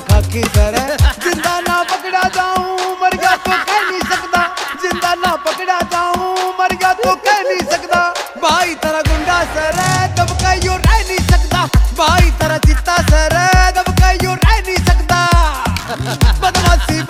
खाकी सर ज़िंदा ना पकड़ा जाऊँ, मर गया तो कह नहीं सकता। ज़िंदा ना पकड़ा जाऊँ, मर गया तो कह नहीं सकता। भाई तेरा गुंडा सर दब का यो रह नहीं सकता। भाई तेरा चित्ता सर दब का यो रह नहीं सकता। बदमाशी